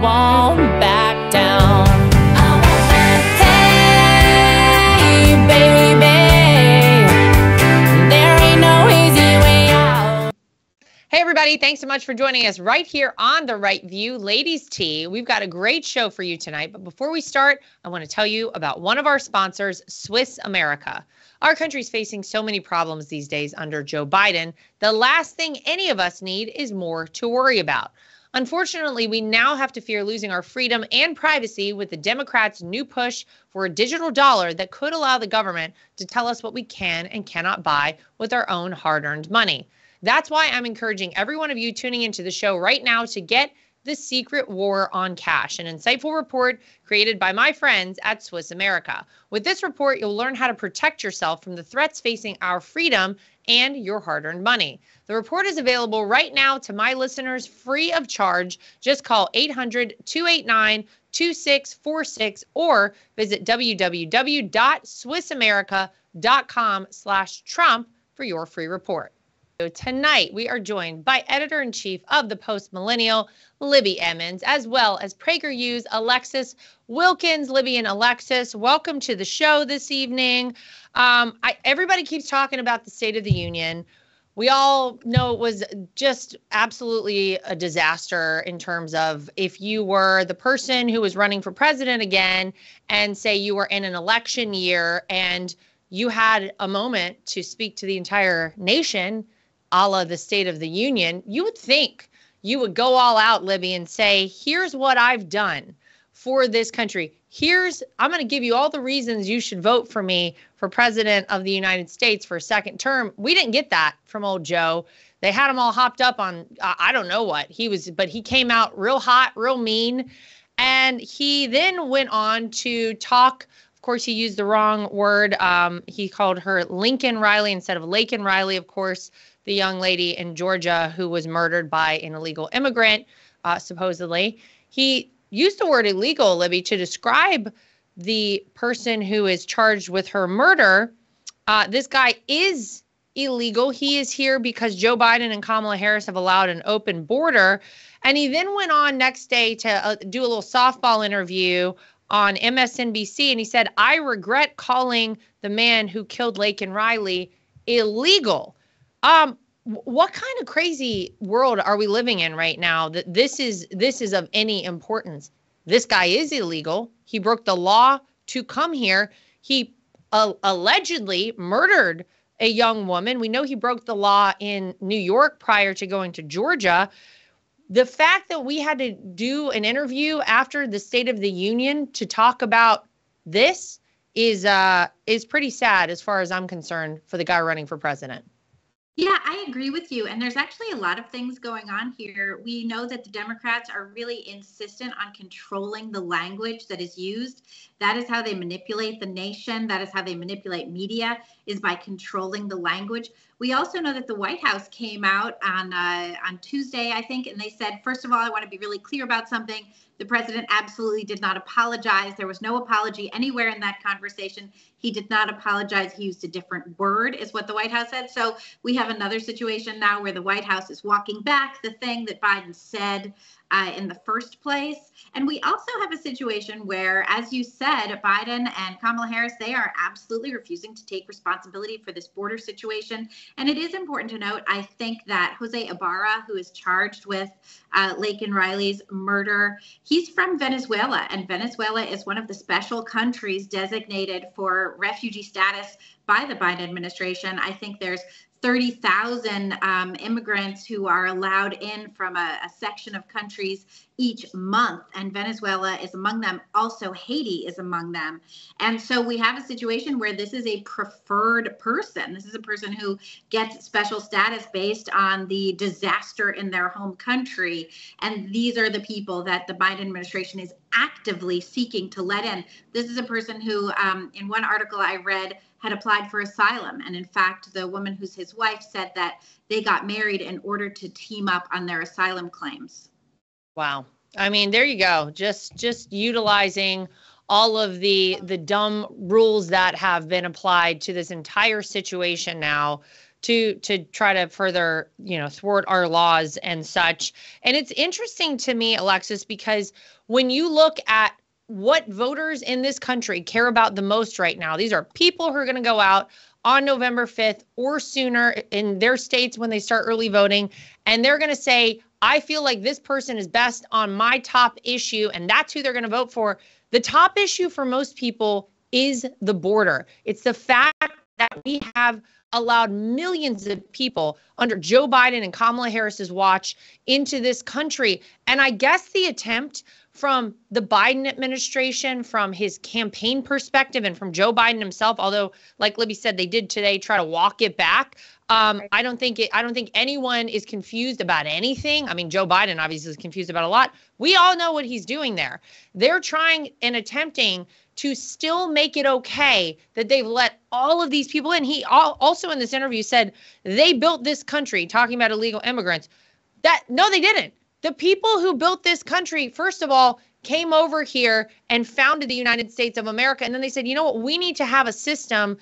won't back down. Hey, baby, there ain't no easy way out. Hey, everybody. Thanks so much for joining us right here on The Right View Ladies Tea. We've got a great show for you tonight. But before we start, I want to tell you about one of our sponsors, Swiss America. Our country's facing so many problems these days under Joe Biden. The last thing any of us need is more to worry about. Unfortunately, we now have to fear losing our freedom and privacy with the Democrats' new push for a digital dollar that could allow the government to tell us what we can and cannot buy with our own hard earned money. That's why I'm encouraging every one of you tuning into the show right now to get the Secret War on Cash, an insightful report created by my friends at Swiss America. With this report, you'll learn how to protect yourself from the threats facing our freedom and your hard earned money. The report is available right now to my listeners free of charge. Just call 800 289 2646 or visit www.swissamerica.com slash Trump for your free report. So Tonight, we are joined by editor in chief of the Post Millennial, Libby Emmons, as well as PragerU's Alexis Wilkins. Libby and Alexis, welcome to the show this evening. Um, I, everybody keeps talking about the State of the Union. We all know it was just absolutely a disaster in terms of if you were the person who was running for president again and say you were in an election year and you had a moment to speak to the entire nation a la the State of the Union, you would think you would go all out, Libby, and say, here's what I've done for this country. Here's, I'm going to give you all the reasons you should vote for me for president of the United States for a second term. We didn't get that from old Joe. They had him all hopped up on, uh, I don't know what he was, but he came out real hot, real mean. And he then went on to talk. Of course, he used the wrong word. Um, he called her Lincoln Riley instead of Laken Riley, of course the young lady in Georgia who was murdered by an illegal immigrant, uh, supposedly. He used the word illegal, Libby, to describe the person who is charged with her murder. Uh, this guy is illegal. He is here because Joe Biden and Kamala Harris have allowed an open border. And he then went on next day to uh, do a little softball interview on MSNBC. And he said, I regret calling the man who killed Laken Riley illegal. Um, what kind of crazy world are we living in right now that this is this is of any importance? This guy is illegal. He broke the law to come here. He uh, allegedly murdered a young woman. We know he broke the law in New York prior to going to Georgia. The fact that we had to do an interview after the State of the Union to talk about this is uh, is pretty sad as far as I'm concerned for the guy running for president. Yeah, I agree with you. And there's actually a lot of things going on here. We know that the Democrats are really insistent on controlling the language that is used. That is how they manipulate the nation. That is how they manipulate media, is by controlling the language. We also know that the White House came out on uh, on Tuesday, I think, and they said, first of all, I want to be really clear about something. The president absolutely did not apologize. There was no apology anywhere in that conversation. He did not apologize. He used a different word, is what the White House said. So we have another situation now where the White House is walking back the thing that Biden said uh, in the first place. And we also have a situation where, as you said, Biden and Kamala Harris, they are absolutely refusing to take responsibility for this border situation. And it is important to note, I think, that Jose Ibarra, who is charged with uh, Laken Riley's murder, he's from Venezuela. And Venezuela is one of the special countries designated for refugee status by the Biden administration. I think there's 30,000 um, immigrants who are allowed in from a, a, section of countries each month, and Venezuela is among them. Also, Haiti is among them. And so we have a situation where this is a preferred person. This is a person who gets special status based on the disaster in their home country. And these are the people that the Biden administration is actively seeking to let in. This is a person who, um, in one article I read, had applied for asylum. And in fact, the woman who's his wife said that they got married in order to team up on their asylum claims. Wow. I mean, there you go. Just just utilizing all of the the dumb rules that have been applied to this entire situation now to to try to further you know thwart our laws and such and it's interesting to me alexis because when you look at what voters in this country care about the most right now. These are people who are going to go out on November 5th or sooner in their states when they start early voting and they're going to say I feel like this person is best on my top issue and that's who they're going to vote for. The top issue for most people is the border. It's the fact that we have allowed millions of people under Joe Biden and Kamala Harris's watch into this country. And I guess the attempt from the Biden administration, from his campaign perspective, and from Joe Biden himself, although, like Libby said, they did today try to walk it back. Um, I don't think it, I don't think anyone is confused about anything. I mean, Joe Biden obviously is confused about a lot. We all know what he's doing there. They're trying and attempting to still make it okay that they've let all of these people in. He also in this interview said they built this country, talking about illegal immigrants. That no, they didn't. The people who built this country, first of all, came over here and founded the United States of America. And then they said, you know what, we need to have a system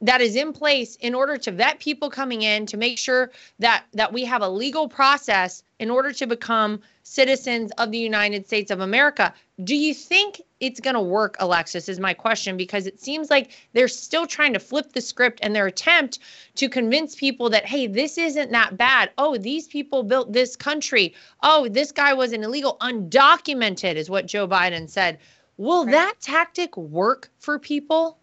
that is in place in order to vet people coming in to make sure that that we have a legal process in order to become citizens of the United States of America. Do you think it's going to work, Alexis? Is my question because it seems like they're still trying to flip the script and their attempt to convince people that, hey, this isn't that bad. Oh, these people built this country. Oh, this guy was an illegal, undocumented, is what Joe Biden said. Will right. that tactic work for people?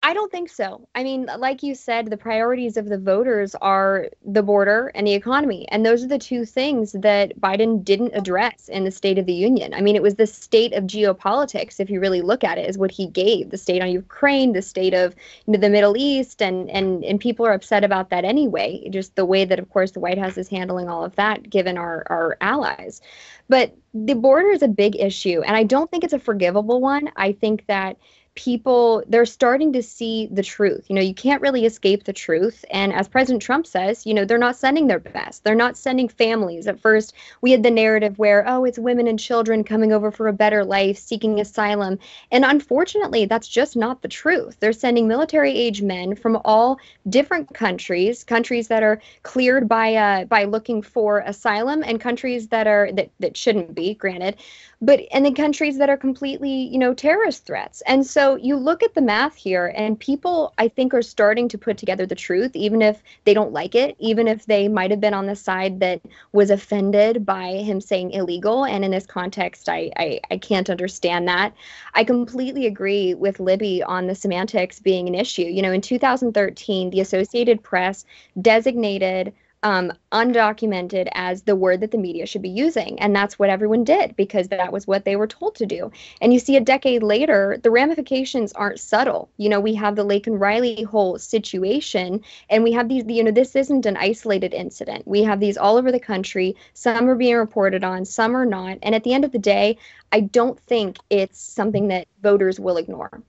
I don't think so. I mean, like you said, the priorities of the voters are the border and the economy. And those are the two things that Biden didn't address in the State of the Union. I mean, it was the state of geopolitics, if you really look at it, is what he gave. The state on Ukraine, the state of the Middle East, and and and people are upset about that anyway. Just the way that, of course, the White House is handling all of that, given our our allies. But the border is a big issue, and I don't think it's a forgivable one. I think that people they're starting to see the truth. You know you can't really escape the truth. And as president trump says you know they're not sending their best. They're not sending families. At first we had the narrative where oh it's women and children coming over for a better life seeking asylum. And unfortunately that's just not the truth. They're sending military age men from all different countries countries that are cleared by uh, by looking for asylum and countries that are that, that shouldn't be granted but and then countries that are completely you know terrorist threats. And so you look at the math here and people i think are starting to put together the truth even if they don't like it even if they might have been on the side that was offended by him saying illegal. And in this context i i, I can't understand that. I completely agree with libby on the semantics being an issue. You know in 2013 the associated press designated um, undocumented as the word that the media should be using. And that's what everyone did because that was what they were told to do. And you see a decade later, the ramifications aren't subtle. You know, we have the Laken Riley whole situation, and we have these, you know, this isn't an isolated incident. We have these all over the country. Some are being reported on, some are not. And at the end of the day, I don't think it's something that voters will ignore.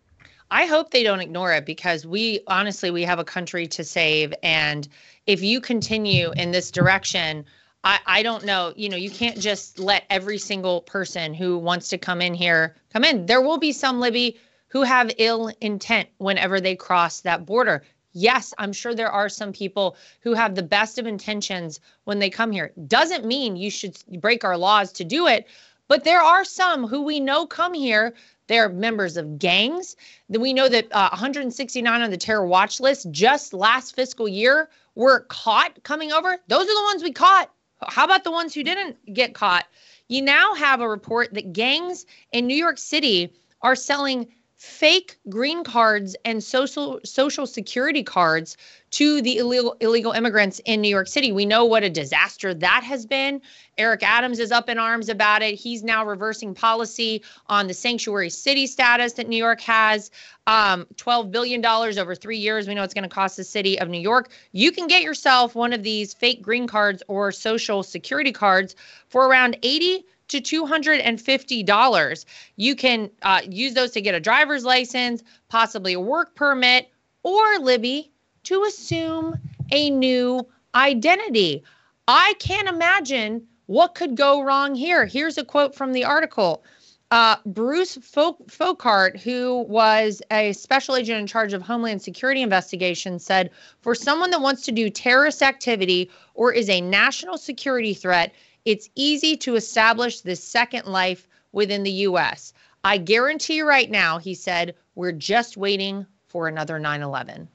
I hope they don't ignore it because we honestly we have a country to save. And if you continue in this direction I, I don't know you know you can't just let every single person who wants to come in here come in. There will be some libby who have ill intent whenever they cross that border. Yes i'm sure there are some people who have the best of intentions when they come here. Doesn't mean you should break our laws to do it but there are some who we know come here they're members of gangs. Then we know that uh, 169 on the terror watch list just last fiscal year were caught coming over. Those are the ones we caught. How about the ones who didn't get caught? You now have a report that gangs in New York City are selling fake green cards and social social security cards to the illegal illegal immigrants in New York City. We know what a disaster that has been. Eric Adams is up in arms about it. He's now reversing policy on the sanctuary city status that New York has. Um, $12 billion over three years. We know it's going to cost the city of New York. You can get yourself one of these fake green cards or social security cards for around 80 to $250. You can uh, use those to get a driver's license, possibly a work permit, or Libby, to assume a new identity. I can't imagine what could go wrong here. Here's a quote from the article. Uh, Bruce Foucart, who was a special agent in charge of Homeland Security investigations, said for someone that wants to do terrorist activity or is a national security threat, it's easy to establish this second life within the U.S. I guarantee right now, he said, we're just waiting for another 9 11.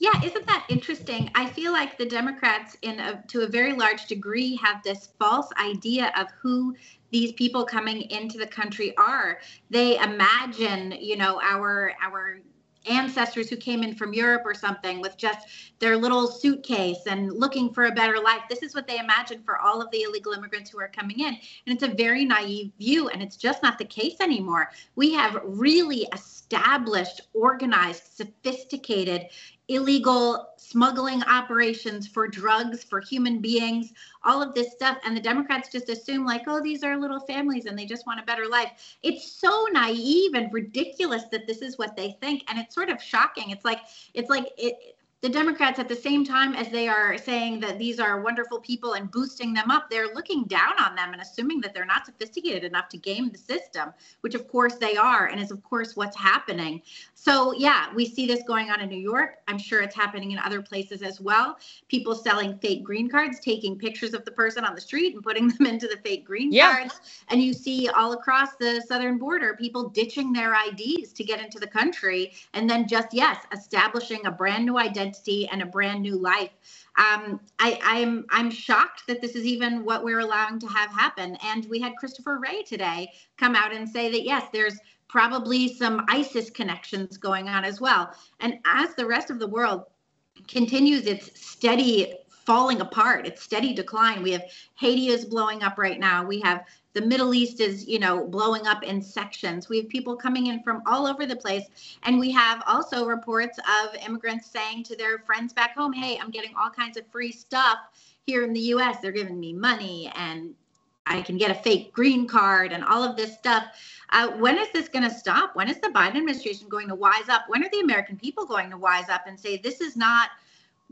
Yeah, isn't that interesting? I feel like the Democrats, in a, to a very large degree, have this false idea of who these people coming into the country are. They imagine, you know, our our ancestors who came in from Europe or something with just their little suitcase and looking for a better life. This is what they imagine for all of the illegal immigrants who are coming in. And it's a very naive view, and it's just not the case anymore. We have really established, organized, sophisticated illegal smuggling operations for drugs, for human beings, all of this stuff. And the Democrats just assume, like, oh, these are little families and they just want a better life. It's so naive and ridiculous that this is what they think. And it's sort of shocking. It's like, it's like, it, the Democrats, at the same time as they are saying that these are wonderful people and boosting them up, they're looking down on them and assuming that they're not sophisticated enough to game the system, which of course they are, and is of course what's happening. So, yeah, we see this going on in New York. I'm sure it's happening in other places as well. People selling fake green cards, taking pictures of the person on the street and putting them into the fake green yeah. cards. And you see all across the southern border people ditching their IDs to get into the country and then just, yes, establishing a brand new identity and a brand new life. Um, I, I'm I'm shocked that this is even what we're allowing to have happen. And we had Christopher Wray today come out and say that yes, there's probably some ISIS connections going on as well. And as the rest of the world continues its steady falling apart, its steady decline, we have Haiti is blowing up right now. We have the Middle East is, you know, blowing up in sections. We have people coming in from all over the place. And we have also reports of immigrants saying to their friends back home, hey, I'm getting all kinds of free stuff here in the US. They're giving me money and I can get a fake green card and all of this stuff. Uh, when is this going to stop? When is the Biden administration going to wise up? When are the American people going to wise up and say this is not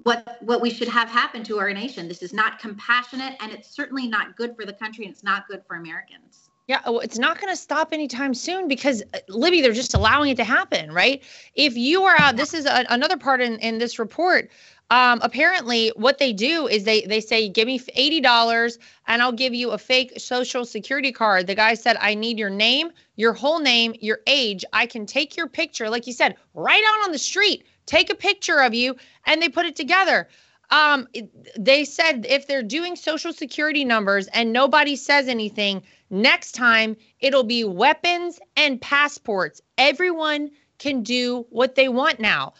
what what we should have happen to our nation? This is not compassionate, and it's certainly not good for the country, and it's not good for Americans. Yeah, well, it's not going to stop anytime soon because uh, Libby, they're just allowing it to happen, right? If you are out, this is a, another part in, in this report um, apparently what they do is they they say give me $80 and I'll give you a fake social security card. The guy said I need your name, your whole name, your age. I can take your picture like you said right out on the street. Take a picture of you and they put it together. Um, they said if they're doing social security numbers and nobody says anything, next time it'll be weapons and passports. Everyone can do what they want now.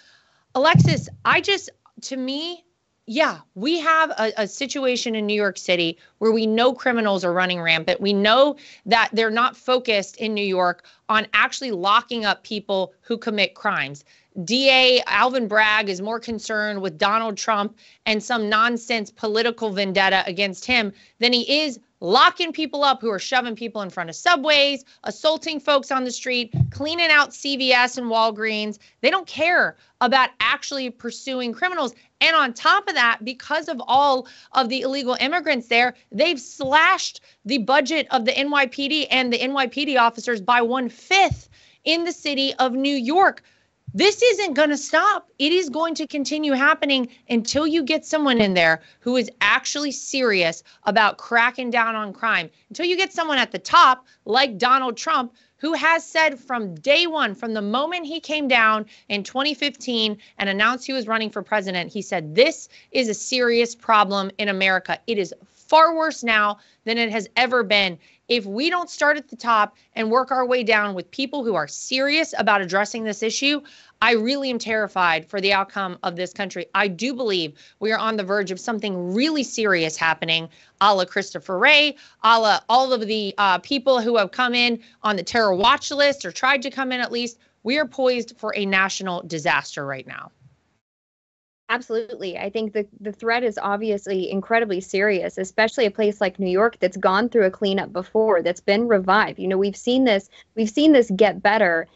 Alexis, I just to me, yeah, we have a, a, situation in New York City where we know criminals are running rampant. We know that they're not focused in New York on actually locking up people who commit crimes. DA Alvin Bragg is more concerned with Donald Trump and some nonsense political vendetta against him than he is locking people up who are shoving people in front of subways, assaulting folks on the street, cleaning out CVS and Walgreens. They don't care about actually pursuing criminals. And on top of that, because of all of the illegal immigrants there, they've slashed the budget of the NYPD and the NYPD officers by one fifth in the city of New York. This isn't going to stop. It is going to continue happening until you get someone in there who is actually serious about cracking down on crime. Until you get someone at the top, like Donald Trump, who has said from day one, from the moment he came down in 2015 and announced he was running for president, he said, This is a serious problem in America. It is far worse now than it has ever been if we don't start at the top and work our way down with people who are serious about addressing this issue, I really am terrified for the outcome of this country. I do believe we are on the verge of something really serious happening, a la Christopher Wray, a la all of the uh, people who have come in on the terror watch list or tried to come in at least. We are poised for a national disaster right now. Absolutely. I think the, the threat is obviously incredibly serious, especially a place like New York that's gone through a cleanup before, that's been revived. You know, we've seen this, we've seen this get better.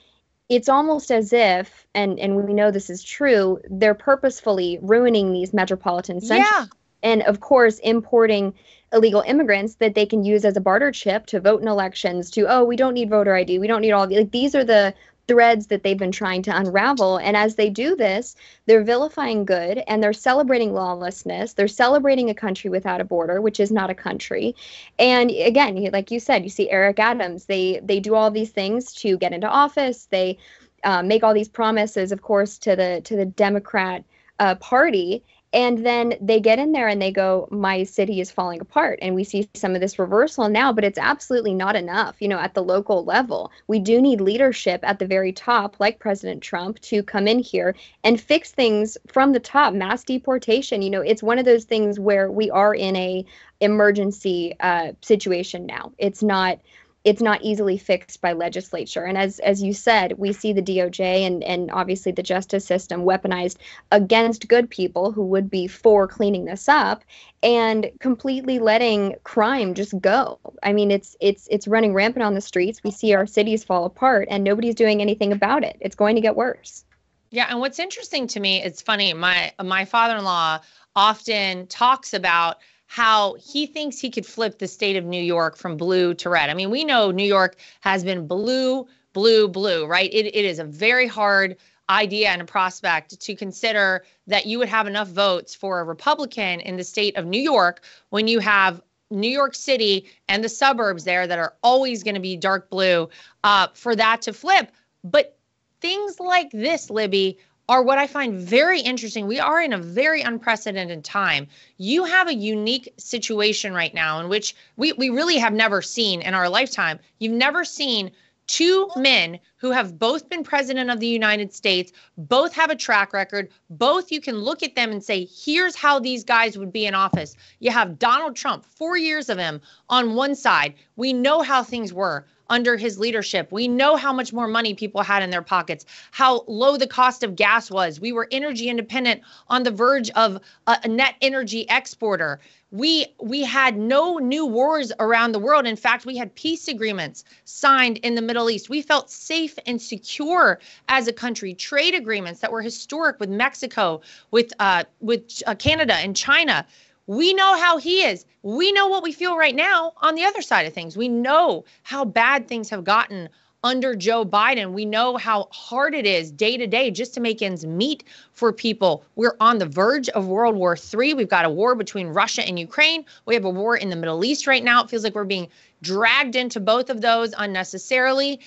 It's almost as if, and, and we know this is true, they're purposefully ruining these metropolitan centers. Yeah. and of course importing illegal immigrants that they can use as a barter chip to vote in elections to oh we don't need voter id we don't need all the like these are the threads that they've been trying to unravel. And as they do this they're vilifying good and they're celebrating lawlessness. They're celebrating a country without a border which is not a country. And again like you said you see eric adams. They they do all these things to get into office. They uh, make all these promises of course to the to the democrat uh, party and then they get in there and they go my city is falling apart. And we see some of this reversal now but it's absolutely not enough you know at the local level. We do need leadership at the very top like president trump to come in here and fix things from the top mass deportation. You know it's one of those things where we are in a emergency uh, situation now. It's not it's not easily fixed by legislature. And as as you said, we see the DOJ and and obviously the justice system weaponized against good people who would be for cleaning this up and completely letting crime just go. I mean, it's it's it's running rampant on the streets. We see our cities fall apart and nobody's doing anything about it. It's going to get worse. Yeah, and what's interesting to me, it's funny, my my father-in-law often talks about how he thinks he could flip the state of New York from blue to red. I mean, we know New York has been blue, blue, blue, right? It, it is a very hard idea and a prospect to consider that you would have enough votes for a Republican in the state of New York when you have New York City and the suburbs there that are always going to be dark blue uh, for that to flip. But things like this, Libby, are what I find very interesting. We are in a very unprecedented time. You have a unique situation right now in which we, we really have never seen in our lifetime. You've never seen two men who have both been president of the United States, both have a track record, both you can look at them and say, here's how these guys would be in office. You have Donald Trump, four years of him on one side. We know how things were under his leadership. We know how much more money people had in their pockets, how low the cost of gas was. We were energy independent on the verge of a, net energy exporter. We we had no new wars around the world. In fact, we had peace agreements signed in the Middle East. We felt safe and secure as a country. Trade agreements that were historic with Mexico, with uh, with uh, Canada and China. We know how he is. We know what we feel right now on the other side of things. We know how bad things have gotten under Joe Biden. We know how hard it is day to day just to make ends meet for people. We're on the verge of World War III. We've got a war between Russia and Ukraine. We have a war in the Middle East right now. It feels like we're being dragged into both of those unnecessarily.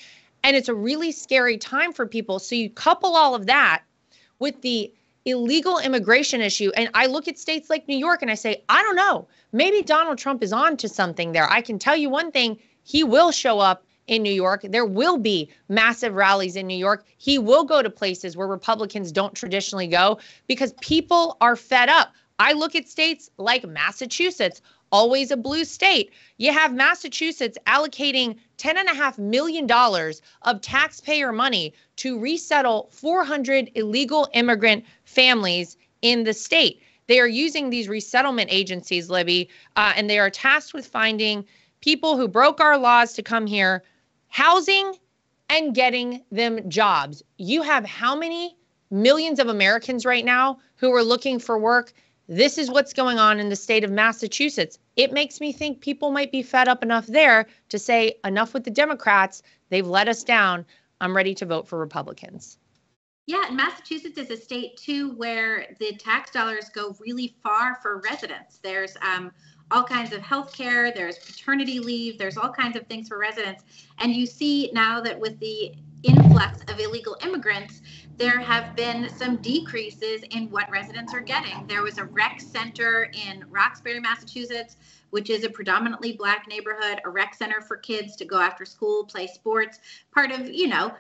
And it's a really scary time for people. So you couple all of that with the illegal immigration issue. And I look at states like New York and I say, I don't know, maybe Donald Trump is on to something there. I can tell you one thing he will show up in New York. There will be massive rallies in New York. He will go to places where Republicans don't traditionally go because people are fed up. I look at states like Massachusetts, always a blue state. You have Massachusetts allocating $10.5 million of taxpayer money to resettle 400 illegal immigrant families in the state. They are using these resettlement agencies, Libby, uh, and they are tasked with finding people who broke our laws to come here, housing, and getting them jobs. You have how many millions of Americans right now who are looking for work? This is what's going on in the state of Massachusetts. It makes me think people might be fed up enough there to say, enough with the Democrats. They've let us down. I'm ready to vote for Republicans. Yeah, and Massachusetts is a state too where the tax dollars go really far for residents. There's um, all kinds of health care, there's paternity leave, there's all kinds of things for residents. And you see now that with the influx of illegal immigrants, there have been some decreases in what residents are getting. There was a rec center in Roxbury, Massachusetts, which is a predominantly black neighborhood, a rec center for kids to go after school, play sports, part of, you know,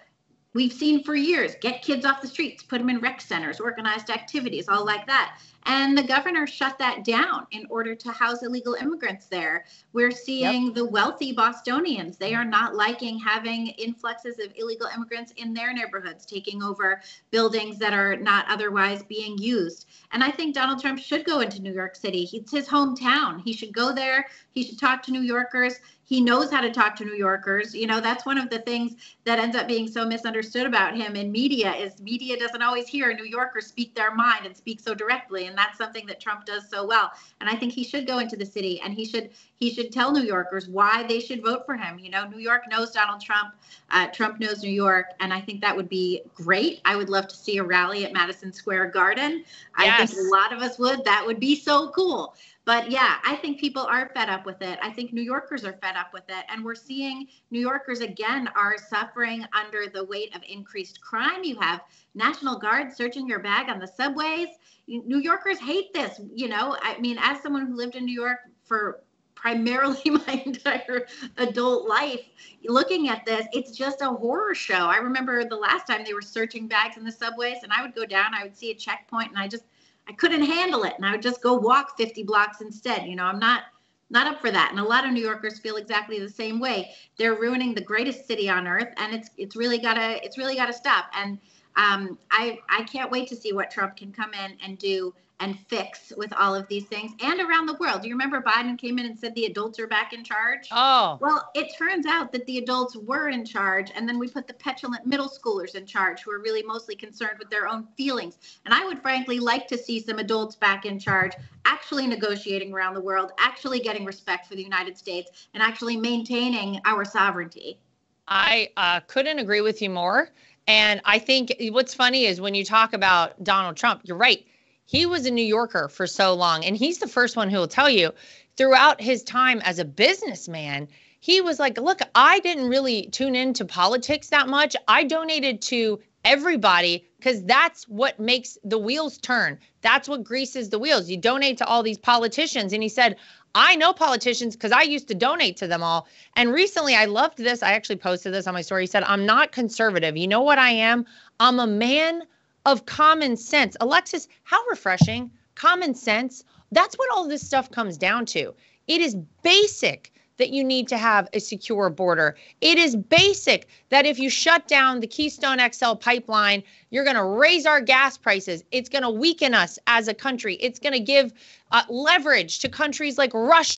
we've seen for years get kids off the streets, put them in rec centers, organized activities, all like that. And the governor shut that down in order to house illegal immigrants there. We're seeing yep. the wealthy Bostonians, they are not liking having influxes of illegal immigrants in their neighborhoods, taking over buildings that are not otherwise being used. And I think Donald Trump should go into New York City. It's his hometown. He should go there. He should talk to New Yorkers he knows how to talk to New Yorkers. You know, that's one of the things that ends up being so misunderstood about him in media is media doesn't always hear New Yorkers speak their mind and speak so directly. and that's something that Trump does so well. And I think he should go into the city and he should he should tell New Yorkers why they should vote for him. You know, New York knows Donald Trump, uh, Trump knows New York, and I think that would be great. I would love to see a rally at Madison Square Garden. I think a lot of us would. That would be so cool. But yeah, I think people are fed up with it. I think New Yorkers are fed up with it. And we're seeing New Yorkers again are suffering under the weight of increased crime. You have National Guard searching your bag on the subways. New Yorkers hate this. You know, I mean, as someone who lived in New York for primarily my entire adult life looking at this it's just a horror show i remember the last time they were searching bags in the subways and i would go down i would see a checkpoint and i just I couldn't handle it and I would just go walk 50 blocks instead. You know, I'm not not up for that. And a lot of New Yorkers feel exactly the same way. They're ruining the greatest city on earth and it's it's really gotta it's really gotta stop. And um, I I can't wait to see what Trump can come in and do and fix with all of these things and around the world. Do you remember Biden came in and said the adults are back in charge? Oh. Well, it turns out that the adults were in charge, and then we put the petulant middle schoolers in charge who are really mostly concerned with their own feelings. And I would frankly like to see some adults back in charge, actually negotiating around the world, actually getting respect for the United States, and actually maintaining our sovereignty. I uh, couldn't agree with you more. And I think what's funny is when you talk about Donald Trump, you're right he was a New Yorker for so long, and he's the first one who will tell you throughout his time as a businessman, he was like, Look, I didn't really tune into politics that much. I donated to everybody because that's what makes the wheels turn. That's what greases the wheels. You donate to all these politicians. And he said, I know politicians because I used to donate to them all. And recently I loved this. I actually posted this on my story. He said, I'm not conservative. You know what I am? I'm a man of common sense. Alexis, how refreshing. Common sense. That's what all this stuff comes down to. It is basic that you need to have a secure border. It is basic that if you shut down the Keystone XL pipeline, you're going to raise our gas prices. It's going to weaken us as a country. It's going to give uh, leverage to countries like Russia.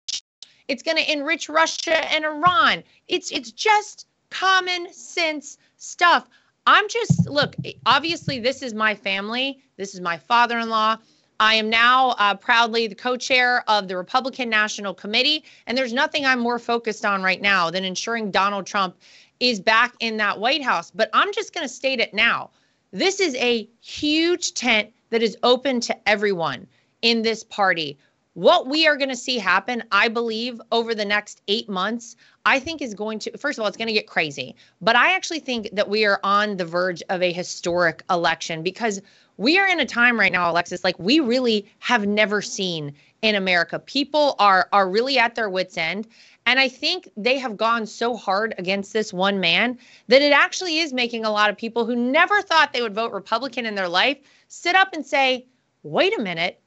It's going to enrich Russia and Iran. It's it's just common sense stuff. I'm just, look, obviously, this is my family. This is my father in law. I am now uh, proudly the co chair of the Republican National Committee. And there's nothing I'm more focused on right now than ensuring Donald Trump is back in that White House. But I'm just going to state it now. This is a huge tent that is open to everyone in this party. What we are going to see happen, I believe, over the next eight months, I think is going to, first of all, it's going to get crazy. But I actually think that we are on the verge of a historic election because we are in a time right now, Alexis, like we really have never seen in America. People are are really at their wits' end. And I think they have gone so hard against this one man that it actually is making a lot of people who never thought they would vote Republican in their life sit up and say, wait a minute,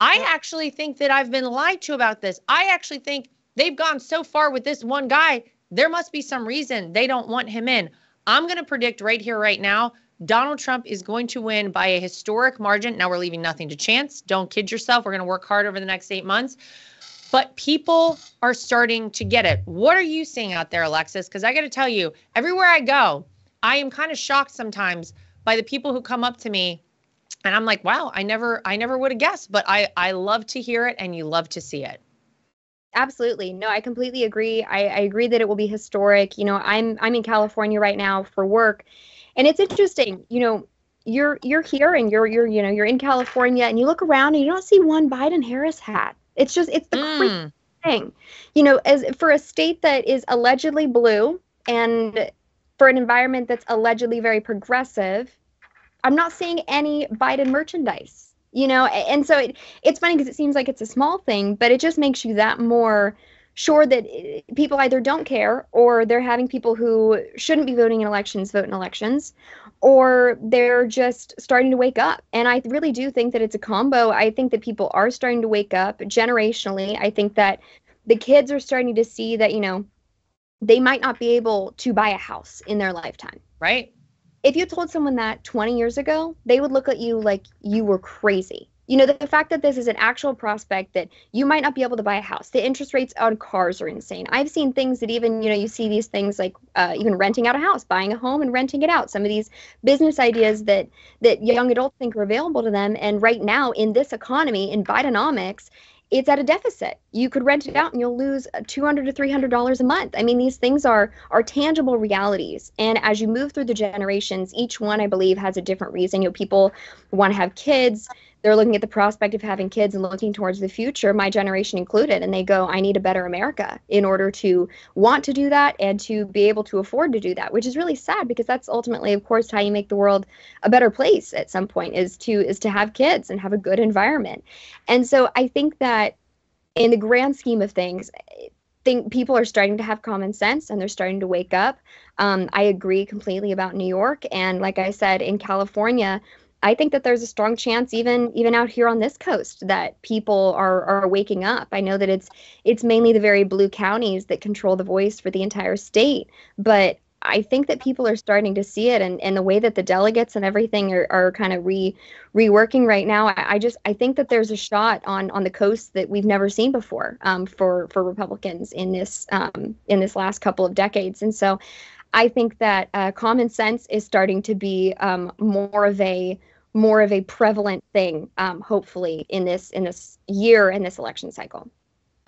I actually think that I've been lied to about this. I actually think they've gone so far with this one guy. There must be some reason they don't want him in. I'm going to predict right here, right now, Donald Trump is going to win by a historic margin. Now we're leaving nothing to chance. Don't kid yourself. We're going to work hard over the next eight months. But people are starting to get it. What are you seeing out there, Alexis? Because I got to tell you, everywhere I go, I am kind of shocked sometimes by the people who come up to me and I'm like, wow, I never I never would have guessed, but I I love to hear it and you love to see it. Absolutely. No, I completely agree. I, I agree that it will be historic. You know, I'm I'm in California right now for work, and it's interesting. You know, you're you're here and you're you're you know you're in California and you look around and you don't see one Biden Harris hat. It's just it's the mm. thing. You know, as for a state that is allegedly blue and for an environment that's allegedly very progressive, I'm not seeing any Biden merchandise you know and so it, it's funny because it seems like it's a small thing but it just makes you that more sure that eh, people either don't care or they're having people who shouldn't be voting in elections vote in elections or they're just starting to wake up. And i really do think that it's a combo. I think that people are starting to wake up generationally. I think that the kids are starting to see that you know they might not be able to buy a house in their lifetime. Right if you told someone that 20 years ago, they would look at you like you were crazy. you know, the, fact that this is an actual prospect that you might not be able to buy a house. The interest rates on cars are insane. I've seen things that even, you know, you see these things like uh, even renting out a house, buying a home and renting it out. Some of these business ideas that that young adults think are available to them. And right now in this economy, in Bidenomics, it's at a deficit. You could rent it out and you'll lose uh, 200 to 300 dollars a month. I mean, these things are are tangible realities. And as you move through the generations, each one I believe has a different reason. You know, people want to have kids they're looking at the prospect of having kids and looking towards the future, my generation included, and they go, I need a better America in order to want to do that and to be able to afford to do that, which is really sad because that's ultimately, of course, how you make the world a better place at some point is to is to have kids and have a good environment. And so I think that in the grand scheme of things, think people are starting to have common sense and they're starting to wake up. Um, I agree completely about New York. And like I said, in California, I think that there's a strong chance even even out here on this coast that people are are waking up. I know that it's it's mainly the very blue counties that control the voice for the entire state, but I think that people are starting to see it and, and the way that the delegates and everything are, are kind of re reworking right now. I, I, just I think that there's a shot on on the coast that we've never seen before um, for for Republicans in this um, in this last couple of decades. And so I think that uh, common sense is starting to be um, more of a more of a prevalent thing, um, hopefully, in this in this year in this election cycle.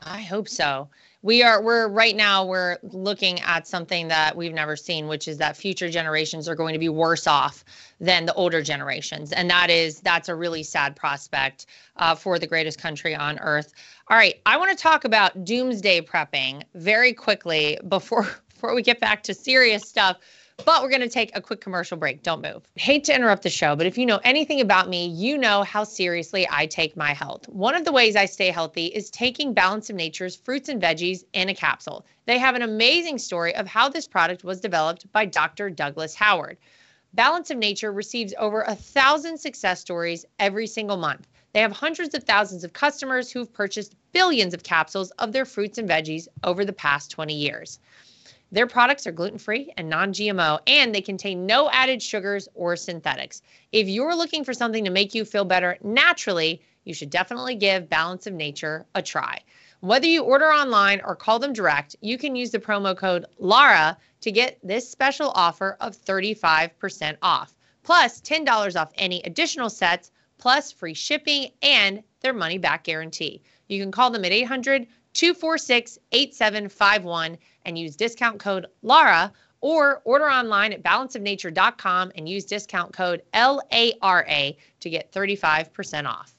I hope so. We are we're right now we're looking at something that we've never seen, which is that future generations are going to be worse off than the older generations, and that is that's a really sad prospect uh, for the greatest country on earth. All right, I want to talk about doomsday prepping very quickly before before we get back to serious stuff. But we're going to take a quick commercial break. Don't move. Hate to interrupt the show, but if you know anything about me, you know how seriously I take my health. One of the ways I stay healthy is taking Balance of Nature's fruits and veggies in a capsule. They have an amazing story of how this product was developed by Dr. Douglas Howard. Balance of Nature receives over a thousand success stories every single month. They have hundreds of thousands of customers who've purchased billions of capsules of their fruits and veggies over the past 20 years. Their products are gluten free and non GMO, and they contain no added sugars or synthetics. If you're looking for something to make you feel better naturally, you should definitely give Balance of Nature a try. Whether you order online or call them direct, you can use the promo code LARA to get this special offer of 35% off, plus $10 off any additional sets, plus free shipping and their money back guarantee. You can call them at 800 246 8751 and use discount code LARA or order online at balanceofnature.com and use discount code LARA to get 35% off.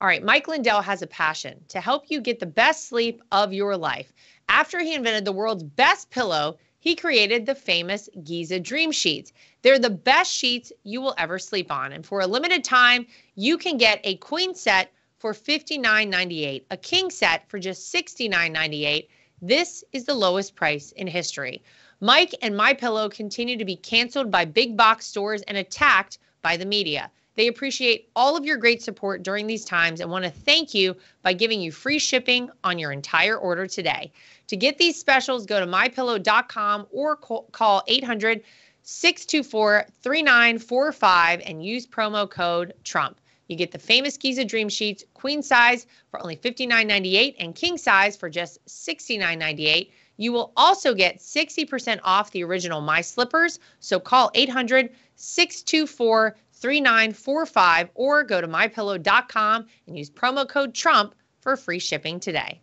All right, Mike Lindell has a passion to help you get the best sleep of your life. After he invented the world's best pillow, he created the famous Giza Dream Sheets. They're the best sheets you will ever sleep on. And for a limited time, you can get a queen set for $59.98, a king set for just $69.98. This is the lowest price in history. Mike and My Pillow continue to be canceled by big box stores and attacked by the media. They appreciate all of your great support during these times and want to thank you by giving you free shipping on your entire order today. To get these specials, go to mypillow.com or call 800 624 3945 and use promo code TRUMP. You get the famous Giza Dream Sheets, queen size for only $59.98 and king size for just $69.98. You will also get 60% off the original My Slippers. So call 800 624 3945 or go to mypillow.com and use promo code TRUMP for free shipping today.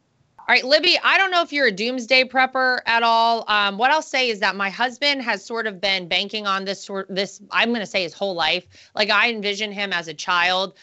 All right, Libby, I don't know if you're a doomsday prepper at all. Um, what I'll say is that my husband has sort of been banking on this sort this I'm going to say his whole life. Like I envision him as a child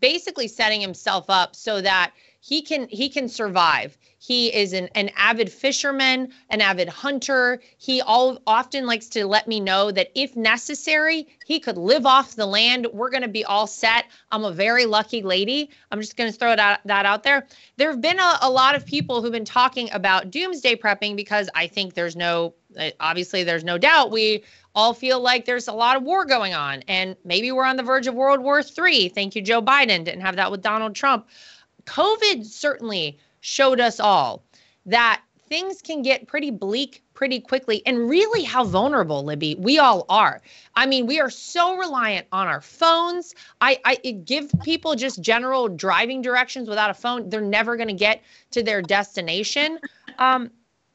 basically setting himself up so that he can he can survive. He is an, an avid fisherman an avid hunter. He all often likes to let me know that if necessary he could live off the land. We're going to be all set. I'm a very lucky lady. I'm just going to throw that, that out there. There have been a, a lot of people who've been talking about doomsday prepping because i think there's no uh, obviously there's no doubt we all feel like there's a lot of war going on and maybe we're on the verge of world war iii thank you joe biden. Didn't have that with donald trump COVID certainly showed us all that things can get pretty bleak pretty quickly and really how vulnerable libby we all are. I mean we are so reliant on our phones. I i give people just general driving directions without a phone. They're never going to get to their destination. Um,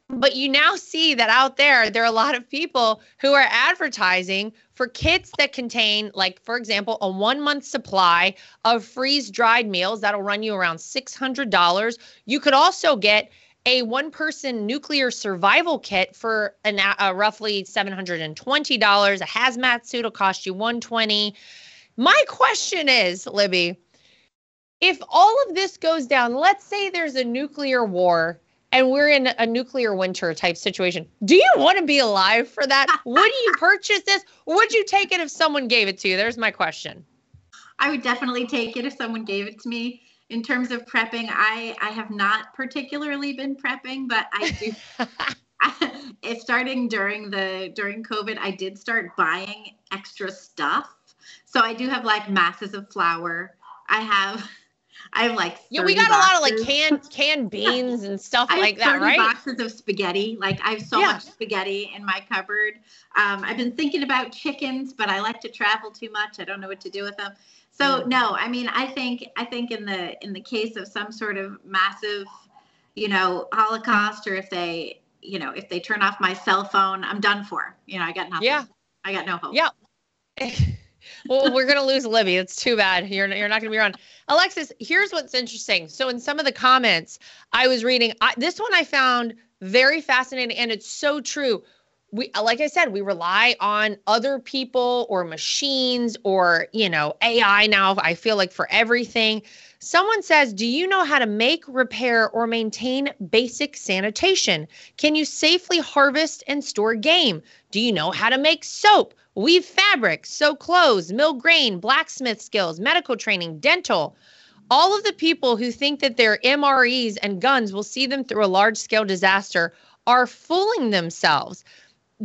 but you now see that out there there are a lot of people who are advertising for kits that contain like for example a one month supply of freeze dried meals that'll run you around $600 you could also get a one person nuclear survival kit for an, uh, roughly $720 a hazmat suit will cost you 120 my question is libby if all of this goes down let's say there's a nuclear war and we're in a nuclear winter type situation. Do you want to be alive for that? would you purchase this? Would you take it if someone gave it to you? There's my question. I would definitely take it if someone gave it to me. In terms of prepping, I I have not particularly been prepping, but I do. if starting during the during COVID, I did start buying extra stuff. So I do have like masses of flour. I have I have like yeah, we got boxes. a lot of like canned canned beans and stuff I like have that, right? Boxes of spaghetti. Like I have so Yeah. much spaghetti in my cupboard. Um, I've been thinking about chickens, but I like to travel too much. I don't know what to do with them. So Mm. no, I mean, I think I think in the in the case of some sort of massive, you know, Holocaust, or if they, you know, if they turn off my cell phone, I'm done for. You know, I got nothing. Yeah. I got no hope. Yeah. well, we're gonna lose Libby. It's too bad. You're you're not gonna be around. Alexis, here's what's interesting. So in some of the comments I was reading, I, this one I found very fascinating, and it's so true. We, like I said, we rely on other people or machines or you know AI now. I feel like for everything. Someone says, "Do you know how to make, repair, or maintain basic sanitation? Can you safely harvest and store game? Do you know how to make soap, weave fabric, sew clothes, mill grain, blacksmith skills, medical training, dental?" All of the people who think that their MREs and guns will see them through a large scale disaster are fooling themselves.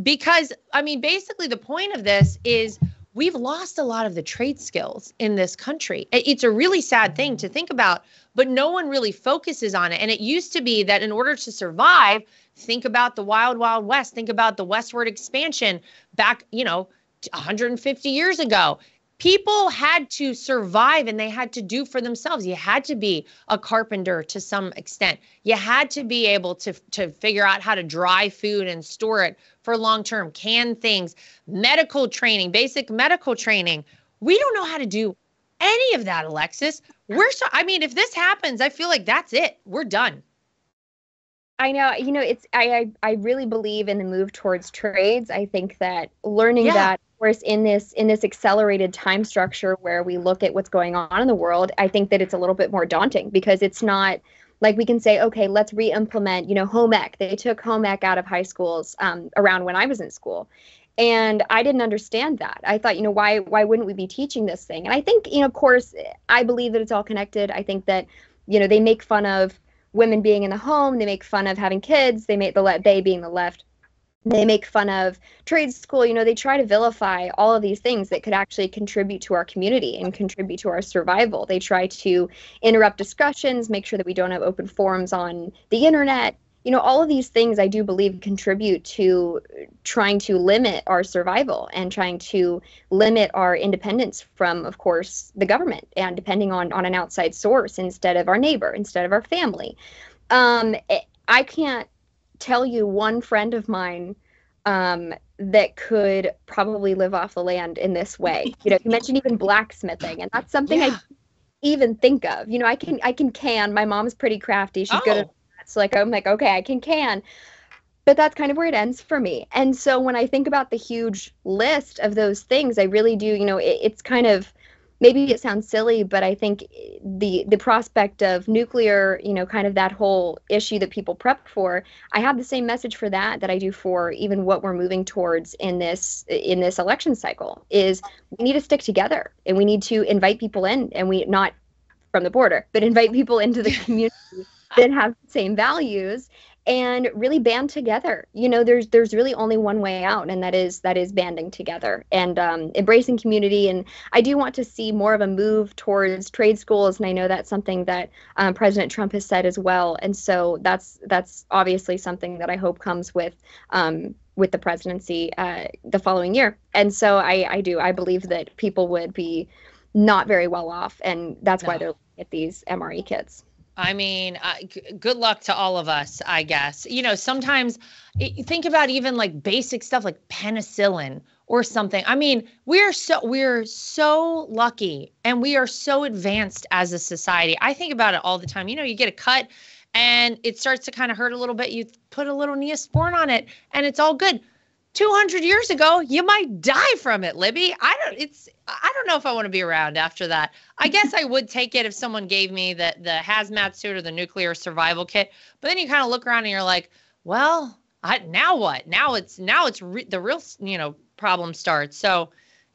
Because, I mean, basically, the point of this is we've lost a lot of the trade skills in this country. It's a really sad thing to think about, but no one really focuses on it. And it used to be that in order to survive, think about the wild, wild west, think about the westward expansion back, you know, 150 years ago. People had to survive and they had to do for themselves. You had to be a carpenter to some extent. You had to be able to, to figure out how to dry food and store it for long term, can things, medical training, basic medical training. We don't know how to do any of that, Alexis. We're so, I mean, if this happens, I feel like that's it. We're done. I know, you know, it's I, I I really believe in the move towards trades. I think that learning Yeah. that, course, in this in this accelerated time structure where we look at what's going on in the world, I think that it's a little bit more daunting because it's not like we can say, okay, let's re-implement, you know, home ec. They took home ec out of high schools um, around when I was in school. And I didn't understand that. I thought, you know, why why wouldn't we be teaching this thing? And I think, you know, of course, I believe that it's all connected. I think that, you know, they make fun of women being in the home. They make fun of having kids. They make the le- they being the left. They make fun of trade school. You know, they try to vilify all of these things that could actually contribute to our community and contribute to our survival. They try to interrupt discussions, make sure that we don't have open forums on the internet. You know, all of these things I do believe contribute to trying to limit our survival and trying to limit our independence from, of course, the government and depending on on an outside source instead of our neighbor, instead of our family. Um, I can't tell you one friend of mine um, that could probably live off the land in this way. You know, you mentioned even blacksmithing, and that's something I Yeah. didn't even think of. You know, I can I can can. My mom's pretty crafty. She's good at Oh. that. So like I'm like, okay, I can can. But that's kind of where it ends for me. And so when I think about the huge list of those things, I really do, you know, it, it's kind of maybe it sounds silly, but I think eh, the the prospect of nuclear, you know, kind of that whole issue that people prep for, I have the same message for that that I do for even what we're moving towards in this eh, in this election cycle is we need to stick together and we need to invite people in and we not from the border, but invite people into the community that have the same values and really band together. You know, there's there's really only one way out, and that is that is banding together and um, embracing community. And I do want to see more of a move towards trade schools, and I know that's something that um, President Trump has said as well. And so that's that's obviously something that I hope comes with. Um, with the presidency uh, the following year, and so I, I do I believe that people would be not very well off, and that's no. why they're at these MRE kits. I mean, uh, g- good luck to all of us, I guess. You know, sometimes it, think about even like basic stuff like penicillin or something. I mean, we're so we're so lucky and we are so advanced as a society. I think about it all the time. You know, you get a cut and it starts to kind of hurt a little bit. You put a little neosporin on it and it's all good. 200 years ago, you might die from it, Libby. I don't it's I don't know if I want to be around after that. I guess I would take it if someone gave me the the hazmat suit or the nuclear survival kit. But then you kind of look around and you're like, well, I, now what? Now it's now it's re- the real, you know, problem starts. So,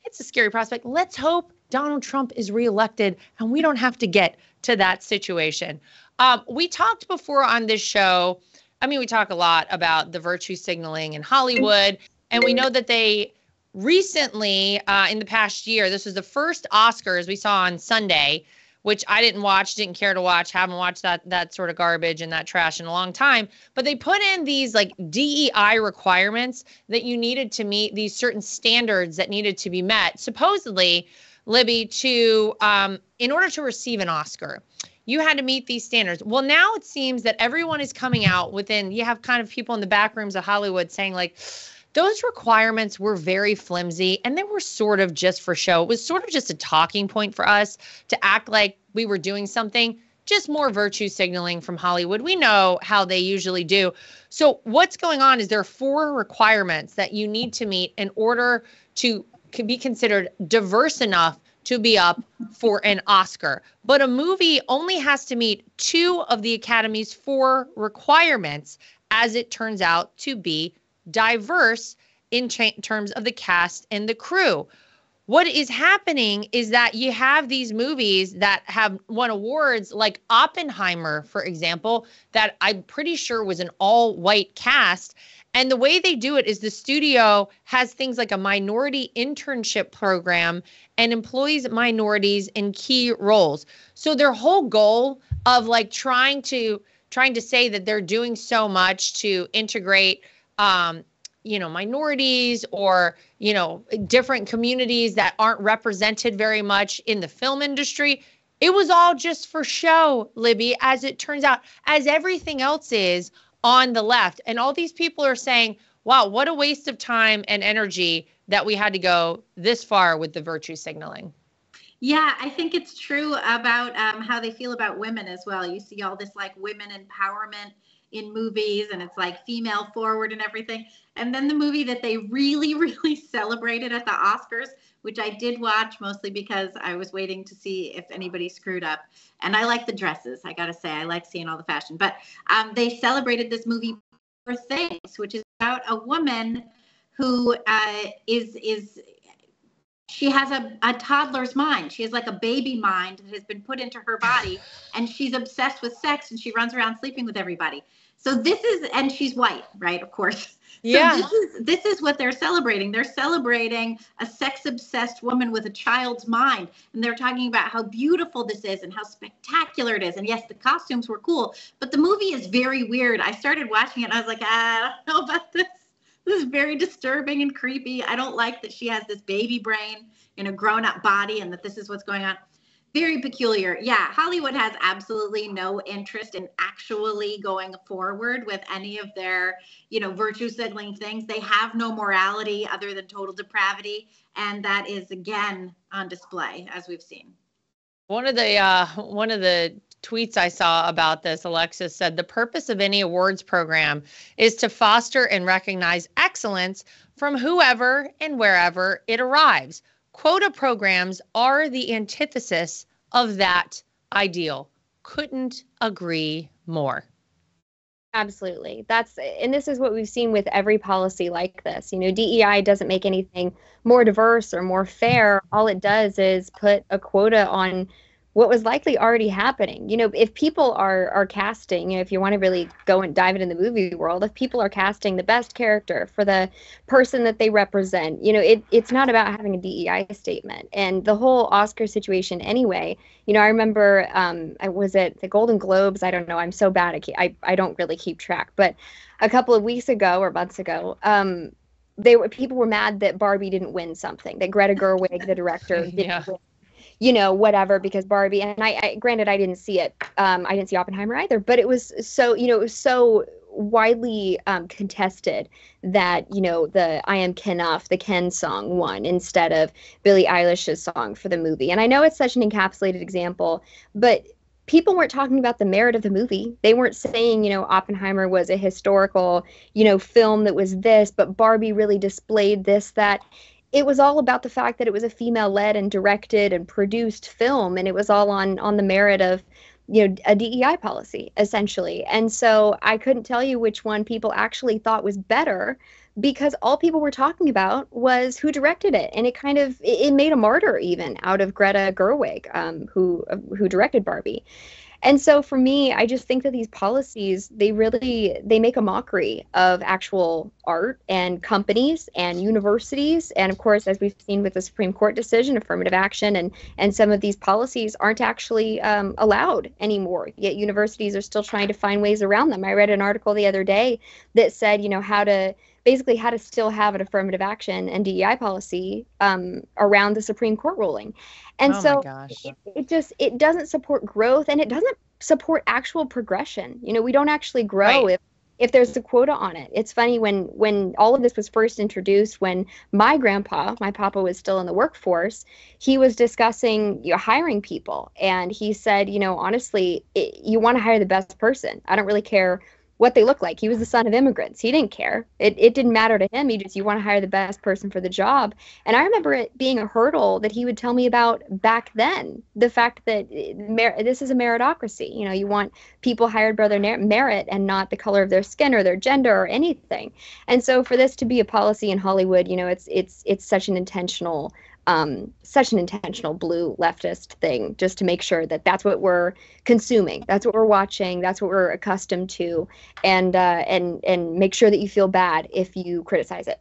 it's a scary prospect. Let's hope Donald Trump is reelected and we don't have to get to that situation. Um, we talked before on this show I mean, we talk a lot about the virtue signaling in Hollywood, and we know that they recently, uh, in the past year, this was the first Oscars we saw on Sunday, which I didn't watch, didn't care to watch, haven't watched that that sort of garbage and that trash in a long time. But they put in these like DEI requirements that you needed to meet these certain standards that needed to be met, supposedly, Libby, to um, in order to receive an Oscar you had to meet these standards. Well, now it seems that everyone is coming out within, you have kind of people in the back rooms of Hollywood saying, like, those requirements were very flimsy and they were sort of just for show. It was sort of just a talking point for us to act like we were doing something, just more virtue signaling from Hollywood. We know how they usually do. So, what's going on is there are four requirements that you need to meet in order to be considered diverse enough to be up for an Oscar. But a movie only has to meet two of the Academy's four requirements, as it turns out to be diverse in cha- terms of the cast and the crew. What is happening is that you have these movies that have won awards, like Oppenheimer, for example, that I'm pretty sure was an all white cast. And the way they do it is the studio has things like a minority internship program and employs minorities in key roles. So their whole goal of like trying to trying to say that they're doing so much to integrate um, you know minorities or you know different communities that aren't represented very much in the film industry it was all just for show libby as it turns out as everything else is on the left. And all these people are saying, wow, what a waste of time and energy that we had to go this far with the virtue signaling. Yeah, I think it's true about um, how they feel about women as well. You see all this like women empowerment in movies and it's like female forward and everything. And then the movie that they really, really celebrated at the Oscars, which I did watch mostly because I was waiting to see if anybody screwed up. And I like the dresses, I gotta say, I like seeing all the fashion. But um, they celebrated this movie Things, which is about a woman who uh, is is she has a, a toddler's mind. She has like a baby mind that has been put into her body, and she's obsessed with sex and she runs around sleeping with everybody. So this is, and she's white, right? Of course. Yeah. So this is this is what they're celebrating. They're celebrating a sex obsessed woman with a child's mind, and they're talking about how beautiful this is and how spectacular it is. And yes, the costumes were cool, but the movie is very weird. I started watching it, and I was like, ah, I don't know about this. This is very disturbing and creepy. I don't like that she has this baby brain in a grown up body, and that this is what's going on very peculiar. Yeah, Hollywood has absolutely no interest in actually going forward with any of their, you know, virtue signaling things. They have no morality other than total depravity, and that is again on display as we've seen. One of the uh, one of the tweets I saw about this, Alexis said the purpose of any awards program is to foster and recognize excellence from whoever and wherever it arrives Quota programs are the antithesis of that ideal. Couldn't agree more. Absolutely. That's and this is what we've seen with every policy like this. You know, DEI doesn't make anything more diverse or more fair. All it does is put a quota on what was likely already happening. You know, if people are are casting, you know, if you want to really go and dive into the movie world, if people are casting the best character for the person that they represent, you know, it, it's not about having a DEI statement. And the whole Oscar situation, anyway. You know, I remember, um, I was at the Golden Globes. I don't know. I'm so bad at I I don't really keep track, but a couple of weeks ago or months ago, um, they were people were mad that Barbie didn't win something. That Greta Gerwig, the director, didn't Yeah. win you know, whatever, because Barbie, and I, I granted, I didn't see it. Um, I didn't see Oppenheimer either, but it was so, you know, it was so widely um, contested that, you know, the I Am Ken Off, the Ken song won instead of Billie Eilish's song for the movie. And I know it's such an encapsulated example, but people weren't talking about the merit of the movie. They weren't saying, you know, Oppenheimer was a historical, you know, film that was this, but Barbie really displayed this, that it was all about the fact that it was a female led and directed and produced film and it was all on on the merit of you know a DEI policy essentially. And so I couldn't tell you which one people actually thought was better because all people were talking about was who directed it. And it kind of it, it made a martyr even out of Greta Gerwig um, who who directed Barbie and so for me i just think that these policies they really they make a mockery of actual art and companies and universities. And of course as we've seen with the supreme court decision affirmative action and and some of these policies aren't actually um, allowed anymore. Yet universities are still trying to find ways around them. I read an article the other day that said you know how to basically how to still have an affirmative action and DEI policy um, around the Supreme Court ruling. And oh so it, it just it doesn't support growth and it doesn't support actual progression. You know, we don't actually grow Right. if if there's a quota on it. It's funny when when all of this was first introduced when my grandpa, my papa was still in the workforce, he was discussing you know, hiring people and he said, you know, honestly, it, you want to hire the best person. I don't really care what they look like. He was the son of immigrants. He didn't care. It, it didn't matter to him. He just, you want to hire the best person for the job. And I remember it being a hurdle that he would tell me about back then. The fact that eh, mer- this is a meritocracy. You know, you want people hired by their ner- merit and not the color of their skin or their gender or anything. And so for this to be a policy in Hollywood, you know, it's it's it's such an intentional um, such an intentional blue leftist thing just to make sure that that's what we're consuming. That's what we're watching. That's what we're accustomed to. And uh, and and make sure that you feel bad if you criticize it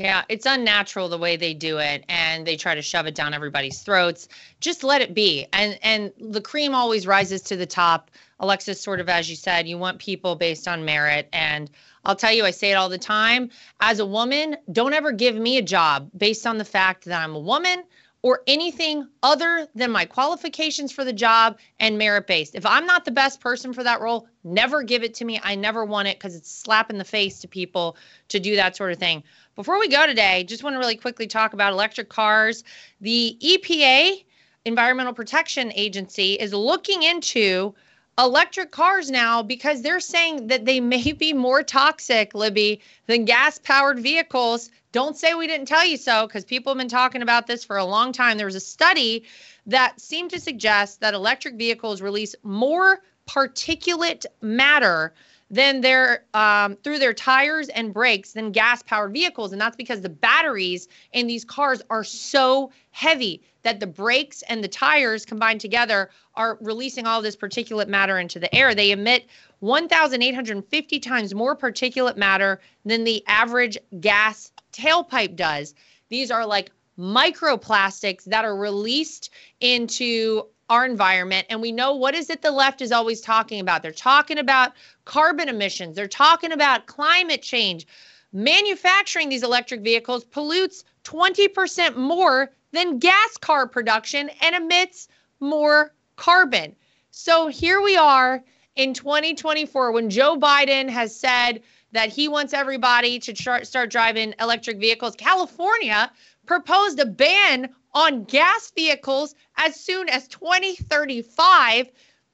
Yeah, it's unnatural the way they do it and they try to shove it down everybody's throats. Just let it be. And and the cream always rises to the top. Alexis sort of as you said, you want people based on merit and I'll tell you I say it all the time, as a woman, don't ever give me a job based on the fact that I'm a woman or anything other than my qualifications for the job and merit based. If I'm not the best person for that role, never give it to me. I never want it because it's slap in the face to people to do that sort of thing. Before we go today, just want to really quickly talk about electric cars. The EPA, Environmental Protection Agency, is looking into electric cars now because they're saying that they may be more toxic, Libby, than gas powered vehicles. Don't say we didn't tell you so because people have been talking about this for a long time. There was a study that seemed to suggest that electric vehicles release more particulate matter than their um, through their tires and brakes than gas powered vehicles and that's because the batteries in these cars are so heavy that the brakes and the tires combined together are releasing all this particulate matter into the air. They emit 1850 times more particulate matter than the average gas tailpipe does. These are like microplastics that are released into our environment and we know what is it the left is always talking about. They're talking about carbon emissions. They're talking about climate change. Manufacturing these electric vehicles pollutes 20% more than gas car production and emits more carbon. So here we are in 2024 when joe biden has said that he wants everybody to start driving electric vehicles. California proposed a ban on gas vehicles as soon as 2035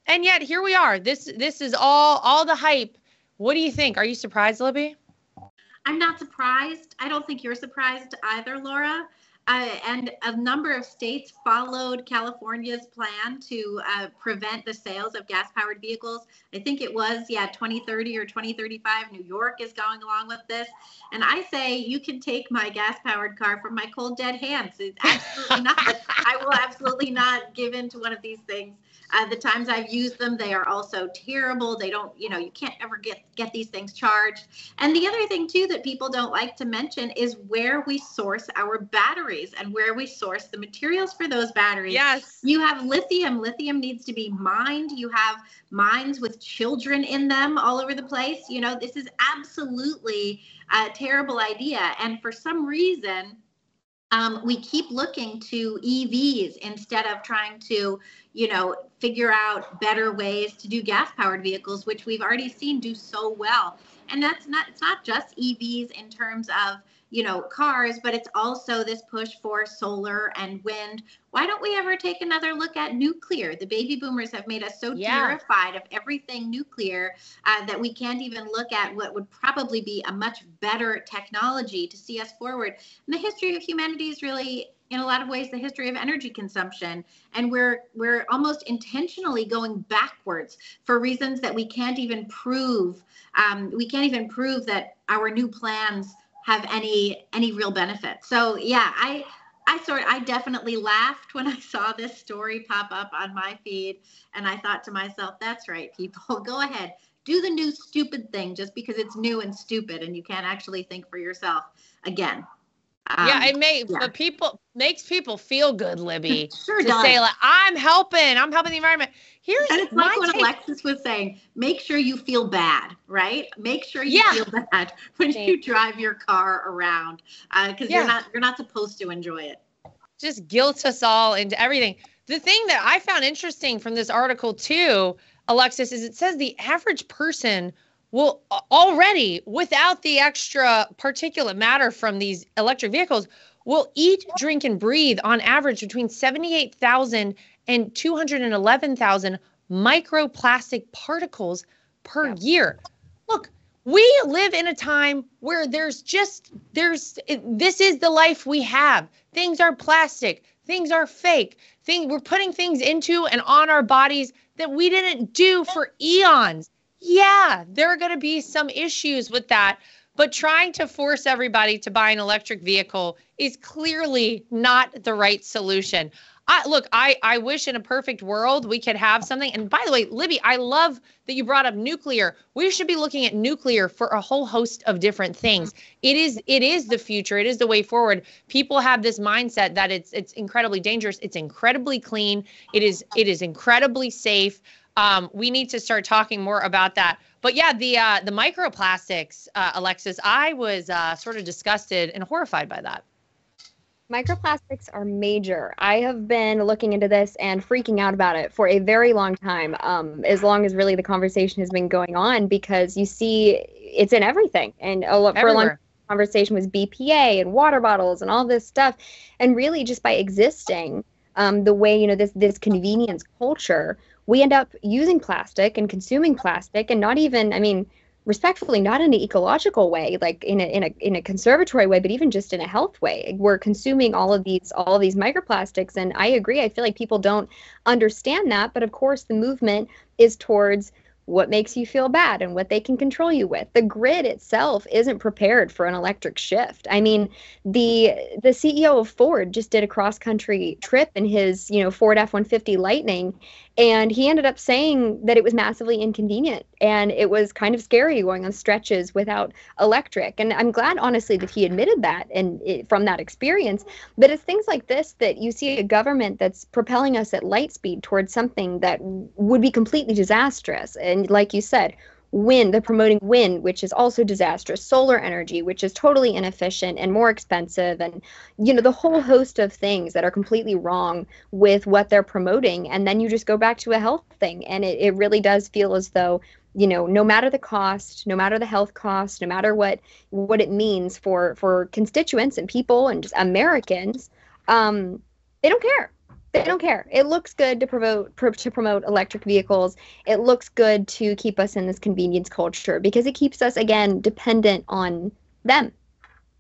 and yet here we are. This this is all all the hype. What do you think? Are you surprised libby? I'm not surprised. I don't think you're surprised either, Lara. Uh, and a number of states followed California's plan to uh, prevent the sales of gas powered vehicles. I think it was, yeah, 2030 or 2035. New York is going along with this. And I say, you can take my gas powered car from my cold, dead hands. It's absolutely not. I will absolutely not give in to one of these things. Uh, the times I've used them, they are also terrible. They don't, you know, you can't ever get get these things charged. And the other thing too that people don't like to mention is where we source our batteries and where we source the materials for those batteries. Yes. You have lithium. Lithium needs to be mined. You have mines with children in them all over the place. You know, this is absolutely a terrible idea. And for some reason, um, we keep looking to EVs instead of trying to, you know, figure out better ways to do gas powered vehicles, which we've already seen do so well. And that's not, it's not just EVs in terms of, you know, cars, but it's also this push for solar and wind. Why don't we ever take another look at nuclear? The baby boomers have made us so Yeah. terrified of everything nuclear uh, that we can't even look at what would probably be a much better technology to see us forward. And the history of humanity is really in a lot of ways the history of energy consumption and we're we're almost intentionally going backwards for reasons that we can't even prove um, we can't even prove that our new plans have any any real benefit. So yeah i i sort i definitely laughed when i saw this story pop up on my feed and i thought to myself that's right people go ahead do the new stupid thing just because it's new and stupid and you can't actually think for yourself again yeah, Um, it may yeah. but people makes people feel good, Libby. sure to does. say like I'm helping, I'm helping the environment. Here's And it's my like what take. Alexis was saying. Make sure you feel bad, right? Make sure you Yeah. feel bad when you drive your car around, because Yeah. you're not you're not supposed to enjoy it. just guilt us all into everything. The thing that I found interesting from this article too, Alexis, is it says the average person will a- already, without the extra particulate matter from these electric vehicles, we'll eat, drink, and breathe on average between 78,000 and 211,000 microplastic particles per Yeah. year. Look, we live in a time where there's just there's it, this is the life we have things are plastic things are fake thing we're putting things into and on our bodies that we didn't do for eons yeah there are going to be some issues with that but trying to force everybody to buy an electric vehicle is clearly not the right solution I, look, I, I wish in a perfect world we could have something. And by the way, Libby, I love that you brought up nuclear. We should be looking at nuclear for a whole host of different things. It is it is the future. It is the way forward. People have this mindset that it's it's incredibly dangerous. It's incredibly clean. It is it is incredibly safe. Um, we need to start talking more about that. But yeah, the uh, the microplastics, uh, Alexis, I was uh, sort of disgusted and horrified by that. Microplastics are major. I have been looking into this and freaking out about it for a very long time, um, as long as really the conversation has been going on, because you see it's in everything. And a lot, for a long conversation was BPA and water bottles and all this stuff. And really, just by existing, um, the way you know this this convenience culture, we end up using plastic and consuming plastic, and not even, I mean, respectfully, not in an ecological way, like in a in a in a conservatory way, but even just in a health way. We're consuming all of these all of these microplastics, and I agree. I feel like people don't understand that, but of course, the movement is towards what makes you feel bad and what they can control you with. The grid itself isn't prepared for an electric shift. I mean, the the CEO of Ford just did a cross country trip in his, you know, Ford F150 Lightning and he ended up saying that it was massively inconvenient and it was kind of scary going on stretches without electric. And I'm glad honestly that he admitted that and it, from that experience, but it's things like this that you see a government that's propelling us at light speed towards something that would be completely disastrous. And like you said, wind, they're promoting wind, which is also disastrous, solar energy, which is totally inefficient and more expensive, and you know, the whole host of things that are completely wrong with what they're promoting. And then you just go back to a health thing. And it, it really does feel as though you know no matter the cost no matter the health cost no matter what what it means for for constituents and people and just americans um they don't care they don't care it looks good to promote pro- to promote electric vehicles it looks good to keep us in this convenience culture because it keeps us again dependent on them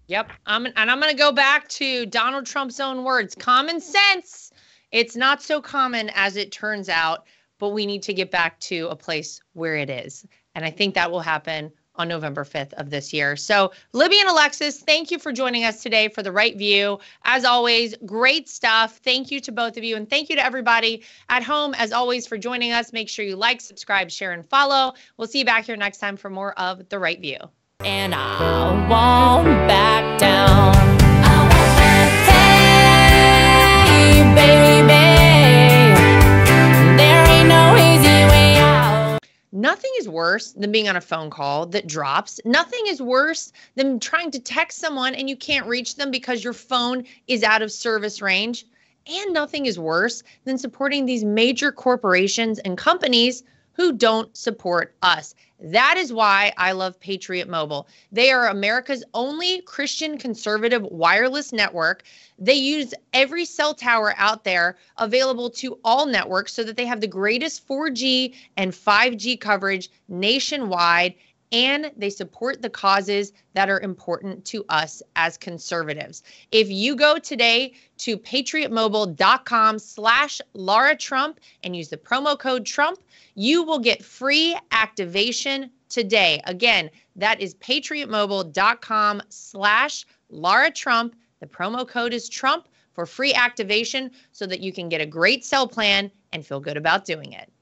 Yep. Um, and I'm going to go back to Donald Trump's own words common sense. It's not so common as it turns out, but we need to get back to a place where it is. And I think that will happen on November 5th of this year. So, Libby and Alexis, thank you for joining us today for the right view. As always, great stuff. Thank you to both of you. And thank you to everybody at home, as always, for joining us. Make sure you like, subscribe, share, and follow. We'll see you back here next time for more of The Right View. And I won't back down. Nothing is worse than being on a phone call that drops. Nothing is worse than trying to text someone and you can't reach them because your phone is out of service range. And nothing is worse than supporting these major corporations and companies who don't support us. That is why I love Patriot Mobile. They are America's only Christian conservative wireless network. They use every cell tower out there available to all networks so that they have the greatest 4G and 5G coverage nationwide and they support the causes that are important to us as conservatives. If you go today to patriotmobile.com slash Lara Trump and use the promo code Trump, you will get free activation today. Again, that is patriotmobile.com slash Lara Trump. The promo code is Trump for free activation so that you can get a great cell plan and feel good about doing it.